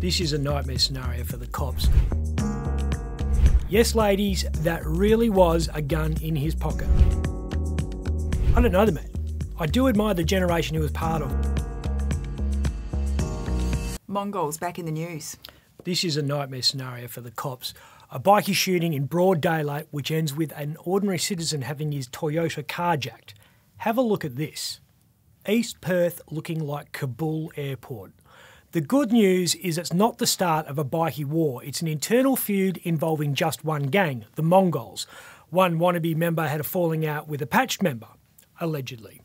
This is a nightmare scenario for the cops. Yes, ladies, that really was a gun in his pocket. I don't know the man. I do admire the generation he was part of. Mongols back in the news. This is a nightmare scenario for the cops. A bikie shooting in broad daylight, which ends with an ordinary citizen having his Toyota carjacked. Have a look at this. East Perth looking like Kabul airport. The good news is it's not the start of a bikie war. It's an internal feud involving just one gang, the Mongols. One wannabe member had a falling out with a patched member, allegedly.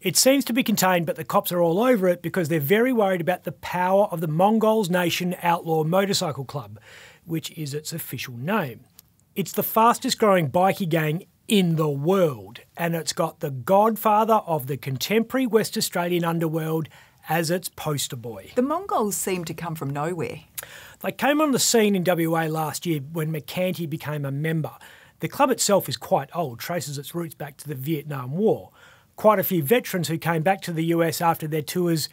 It seems to be contained, but the cops are all over it because they're very worried about the power of the Mongols Nation Outlaw Motorcycle Club, which is its official name. It's the fastest growing bikie gang in the world, and it's got the godfather of the contemporary West Australian underworld as its poster boy. The Mongols seem to come from nowhere. They came on the scene in WA last year when Mercanti became a member. The club itself is quite old, traces its roots back to the Vietnam War. Quite a few veterans who came back to the US after their tours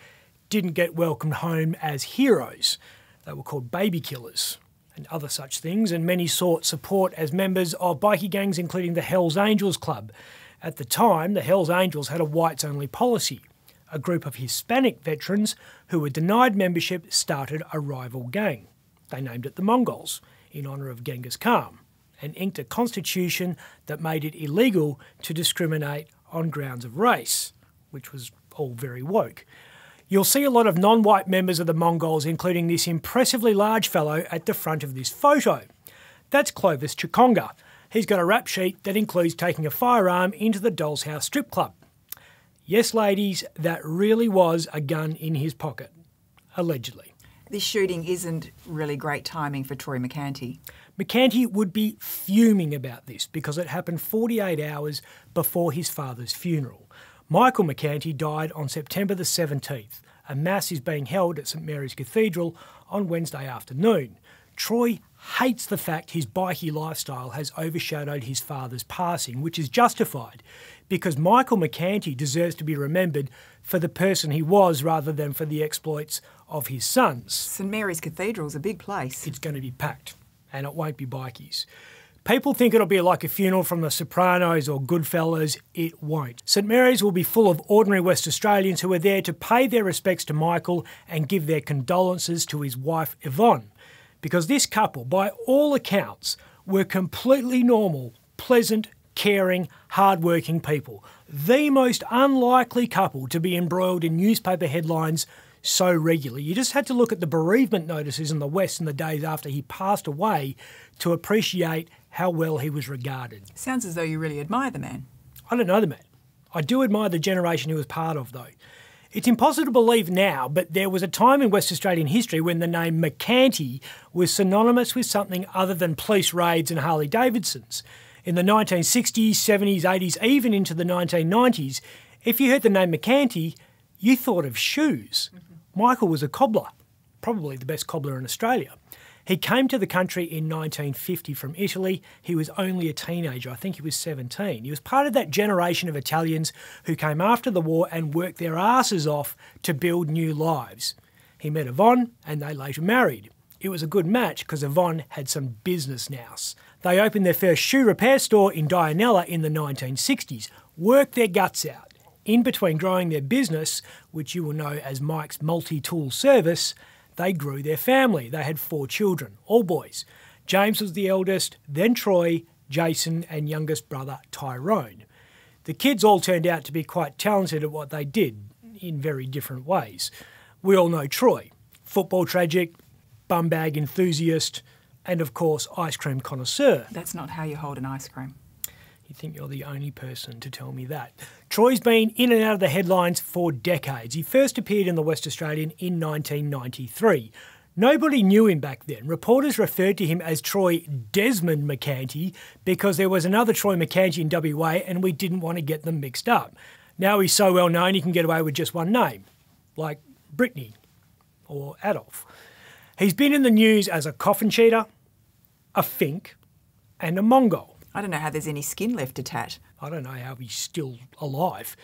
didn't get welcomed home as heroes. They were called baby killers and other such things, and many sought support as members of bikie gangs, including the Hells Angels Club. At the time, the Hells Angels had a whites only policy. A group of Hispanic veterans who were denied membership started a rival gang. They named it the Mongols, in honour of Genghis Khan, and inked a constitution that made it illegal to discriminate on grounds of race, which was all very woke. You'll see a lot of non white members of the Mongols, including this impressively large fellow at the front of this photo. That's Clovis Chikonga. He's got a rap sheet that includes taking a firearm into the Doll's House strip club. Yes, ladies, that really was a gun in his pocket. Allegedly. This shooting isn't really great timing for Troy Mercanti. Mercanti would be fuming about this because it happened 48 hours before his father's funeral. Michael Mercanti died on September the 17th. A mass is being held at St Mary's Cathedral on Wednesday afternoon. Troy hates the fact his bikie lifestyle has overshadowed his father's passing, which is justified because Michael Mercanti deserves to be remembered for the person he was rather than for the exploits of his sons. St Mary's Cathedral's a big place. It's going to be packed, and it won't be bikies. People think it'll be like a funeral from The Sopranos or Goodfellas. It won't. St Mary's will be full of ordinary West Australians who are there to pay their respects to Michael and give their condolences to his wife Yvonne. Because this couple, by all accounts, were completely normal, pleasant, caring, hard-working people. The most unlikely couple to be embroiled in newspaper headlines so regularly. You just had to look at the bereavement notices in the West in the days after he passed away to appreciate how well he was regarded. Sounds as though you really admire the man. I don't know the man. I do admire the generation he was part of, though. It's impossible to believe now, but there was a time in West Australian history when the name Mercanti was synonymous with something other than police raids and Harley Davidsons. In the 1960s, 70s, 80s, even into the 1990s, if you heard the name Mercanti, you thought of shoes. Mm-hmm. Michael was a cobbler, probably the best cobbler in Australia. He came to the country in 1950 from Italy. He was only a teenager. I think he was 17. He was part of that generation of Italians who came after the war and worked their asses off to build new lives. He met Yvonne and they later married. It was a good match because Yvonne had some business nous. They opened their first shoe repair store in Dianella in the 1960s, worked their guts out. In between growing their business, which you will know as Mike's multi tool service, they grew their family. They had four children, all boys. James was the eldest, then Troy, Jason, and youngest brother Tyrone. The kids all turned out to be quite talented at what they did in very different ways. We all know Troy, football tragic, bum bag enthusiast, and of course, ice cream connoisseur. That's not how you hold an ice cream. You think you're the only person to tell me that. Troy's been in and out of the headlines for decades. He first appeared in the West Australian in 1993. Nobody knew him back then. Reporters referred to him as Troy Desmond Mercanti because there was another Troy Mercanti in WA and we didn't want to get them mixed up. Now he's so well known he can get away with just one name, like Britney or Adolf. He's been in the news as a coffin cheater, a fink, and a Mongol. I don't know how there's any skin left to tat. I don't know how he's still alive.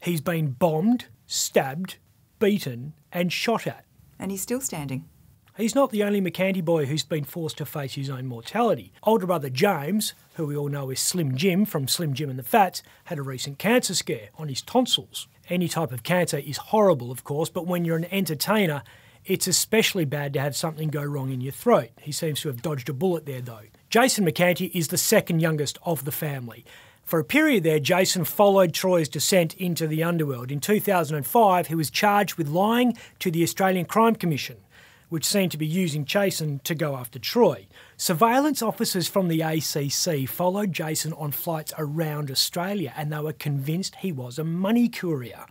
He's been bombed, stabbed, beaten, and shot at. And he's still standing. He's not the only Mercanti boy who's been forced to face his own mortality. Older brother James, who we all know as Slim Jim from Slim Jim and the Fats, had a recent cancer scare on his tonsils. Any type of cancer is horrible, of course, but when you're an entertainer, it's especially bad to have something go wrong in your throat. He seems to have dodged a bullet there, though. Jason Mercanti is the second youngest of the family. For a period there, Jason followed Troy's descent into the underworld. In 2005, he was charged with lying to the Australian Crime Commission which seemed to be using Jason to go after Troy. Surveillance officers from the ACC followed Jason on flights around Australia and they were convinced he was a money courier.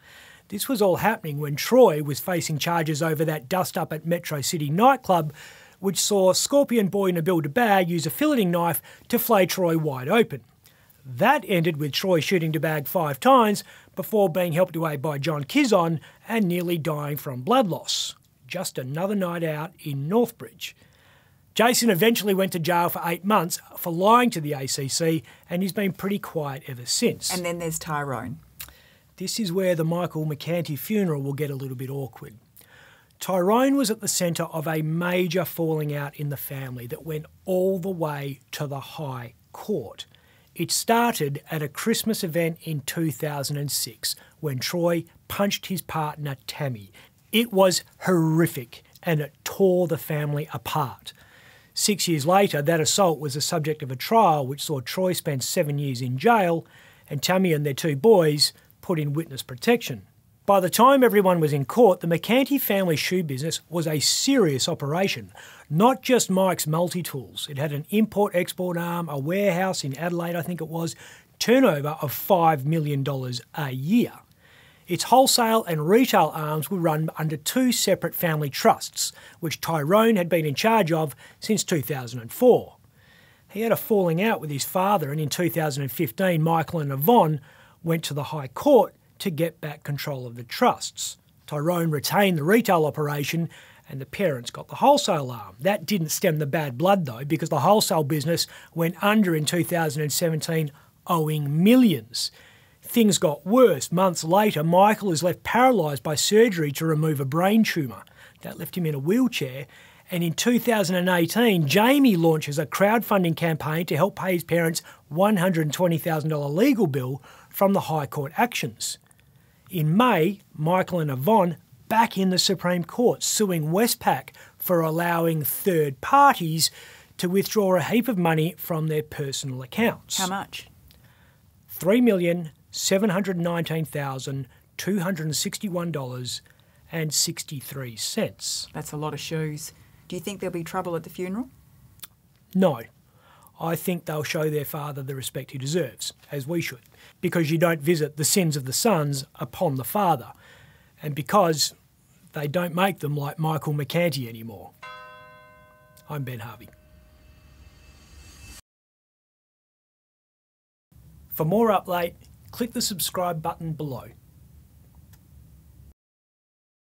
This was all happening when Troy was facing charges over that dust up at Metro City nightclub, which saw Scorpion boy and Nabil Dabag use a filleting knife to flay Troy wide open. That ended with Troy shooting Dabag five times before being helped away by John Kizon and nearly dying from blood loss just another night out in Northbridge. Jason eventually went to jail for eight months for lying to the ACC, and he's been pretty quiet ever since. And then there's Tyrone. This is where the Michael Mercanti funeral will get a little bit awkward. Tyrone was at the centre of a major falling out in the family that went all the way to the High Court. It started at a Christmas event in 2006 when Troy punched his partner Tammy it was horrific and it tore the family apart. Six years later, that assault was the subject of a trial which saw Troy spend seven years in jail and Tammy and their two boys put in witness protection. By the time everyone was in court, the Mercanti family shoe business was a serious operation, not just Mike's multi tools. It had an import export arm, a warehouse in Adelaide, I think it was, turnover of $5 million a year. Its wholesale and retail arms were run under two separate family trusts, which Tyrone had been in charge of since 2004. He had a falling out with his father, and in 2015, Michael and Yvonne went to the High Court to get back control of the trusts. Tyrone retained the retail operation, and the parents got the wholesale arm. That didn't stem the bad blood, though, because the wholesale business went under in 2017, owing millions. Things got worse. Months later, Michael is left paralysed by surgery to remove a brain tumour. That left him in a wheelchair. And in 2018, Jamie launches a crowdfunding campaign to help pay his parents' $120,000 legal bill from the High Court actions. In May, Michael and Yvonne back in the Supreme Court suing Westpac for allowing third parties to withdraw a heap of money from their personal accounts. How much? Three million $719,261.63. That's a lot of shoes. Do you think there'll be trouble at the funeral? No. I think they'll show their father the respect he deserves, as we should, because you don't visit the sins of the sons upon the father, and because they don't make them like Michael Mercanti anymore. I'm Ben Harvey. For more update, click the subscribe button below.